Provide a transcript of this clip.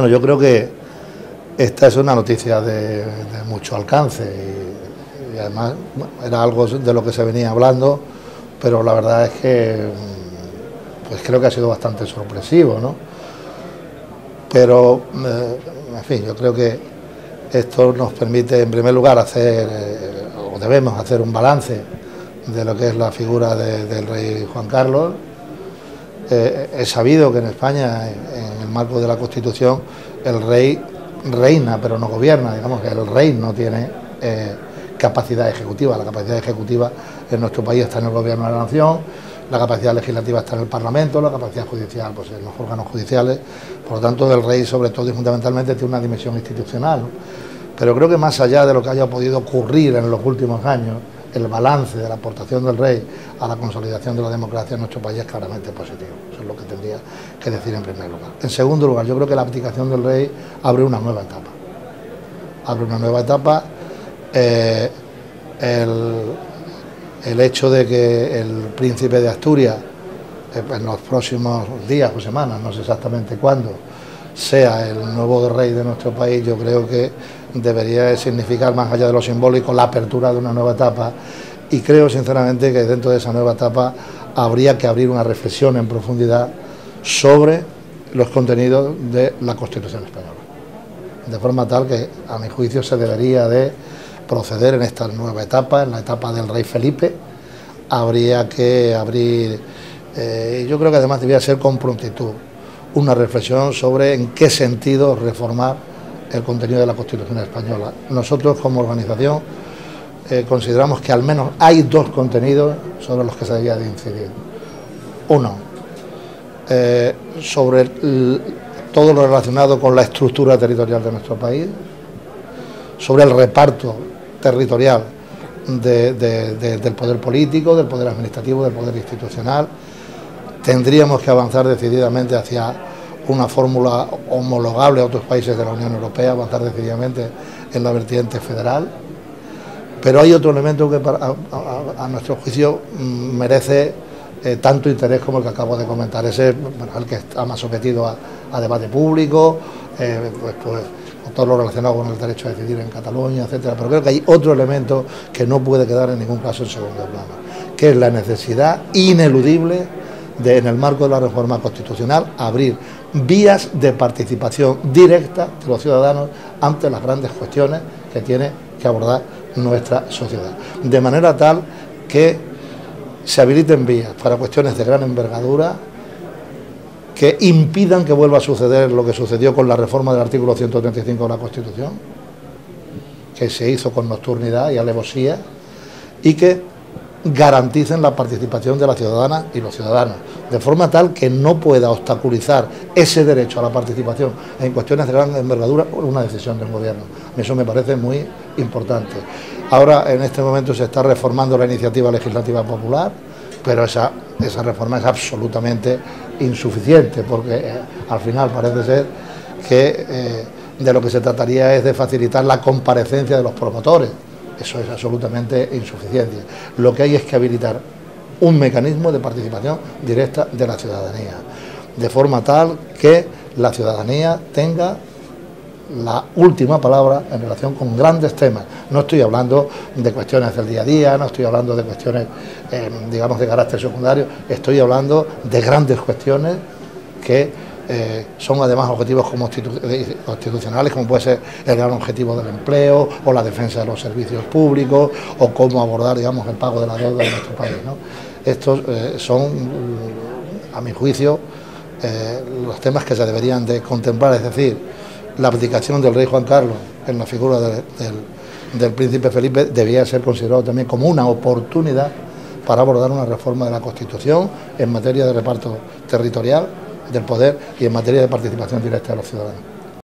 Bueno, yo creo que esta es una noticia de, mucho alcance y, además era algo de lo que se venía hablando, pero la verdad es que mm, pues creo que ha sido bastante sorpresivo, ¿no? Pero, eh, en fin, yo creo que esto nos permite, en primer lugar, hacer, eh, o debemos hacer un balance de lo que es la figura del rey Juan Carlos. Eh, es sabido que en España, en el marco de la Constitución, el rey reina pero no gobierna, digamos que el rey no tiene eh, capacidad ejecutiva, la capacidad ejecutiva en nuestro país está en el gobierno de la nación, la capacidad legislativa está en el Parlamento, la capacidad judicial pues en los órganos judiciales, por lo tanto el rey sobre todo y fundamentalmente tiene una dimensión institucional. Pero creo que más allá de lo que haya podido ocurrir en los últimos años, el balance de la aportación del rey a la consolidación de la democracia en nuestro país es claramente positivo. Eso es lo que tendría que decir en primer lugar. En segundo lugar, yo creo que la abdicación del rey abre una nueva etapa. Abre una nueva etapa. Eh, el, hecho de que el príncipe de Asturias, eh, en los próximos días o semanas, no sé exactamente cuándo, sea el nuevo rey de nuestro país, yo creo que debería significar, más allá de lo simbólico, la apertura de una nueva etapa y creo sinceramente que dentro de esa nueva etapa habría que abrir una reflexión en profundidad sobre los contenidos de la Constitución española. De forma tal que, a mi juicio, se debería de proceder en esta nueva etapa, en la etapa del rey Felipe. Habría que abrir, eh, yo creo que además debía ser con prontitud, una reflexión sobre en qué sentido reformar el contenido de la Constitución española. Nosotros como organización eh, consideramos que al menos hay dos contenidos sobre los que se debía de incidir. Uno, eh, sobre todo lo relacionado con la estructura territorial de nuestro país, sobre el reparto territorial del poder político, del poder administrativo, del poder institucional. Tendríamos que avanzar decididamente hacia una fórmula homologable a otros países de la Unión Europea, avanzar decididamente en la vertiente federal. Pero hay otro elemento que a, nuestro juicio mm, merece eh, tanto interés como el que acabo de comentar, ese el que está más sometido a, debate público, eh, pues, pues, todo lo relacionado con el derecho a decidir en Cataluña, etcétera. Pero creo que hay otro elemento que no puede quedar en ningún caso en segundo plano, que es la necesidad ineludible de, en el marco de la reforma constitucional, abrir vías de participación directa de los ciudadanos ante las grandes cuestiones que tiene que abordar nuestra sociedad. De manera tal que se habiliten vías para cuestiones de gran envergadura que impidan que vuelva a suceder lo que sucedió con la reforma del artículo 135 de la Constitución, que se hizo con nocturnidad y alevosía, y que garanticen la participación de la ciudadana y los ciudadanos, de forma tal que no pueda obstaculizar ese derecho a la participación en cuestiones de gran envergadura una decisión del gobierno. Eso me parece muy importante. Ahora, en este momento, se está reformando la iniciativa legislativa popular, pero esa, esa reforma es absolutamente insuficiente, porque eh, al final parece ser que eh, de lo que se trataría es de facilitar la comparecencia de los promotores eso es absolutamente insuficiente. Lo que hay es que habilitar un mecanismo de participación directa de la ciudadanía, de forma tal que la ciudadanía tenga la última palabra en relación con grandes temas. No estoy hablando de cuestiones del día a día, no estoy hablando de cuestiones, eh, digamos, de carácter secundario, estoy hablando de grandes cuestiones que eh, son además objetivos como constitucionales, como puede ser el gran objetivo del empleo o la defensa de los servicios públicos o cómo abordar, digamos, el pago de la deuda en nuestro país. Estos eh, son, mm, a mi juicio, eh, los temas que se deberían de contemplar, es decir, la abdicación del rey Juan Carlos en la figura del príncipe Felipe debía ser considerado también como una oportunidad para abordar una reforma de la Constitución en materia de reparto territorial del poder y en materia de participación directa de los ciudadanos.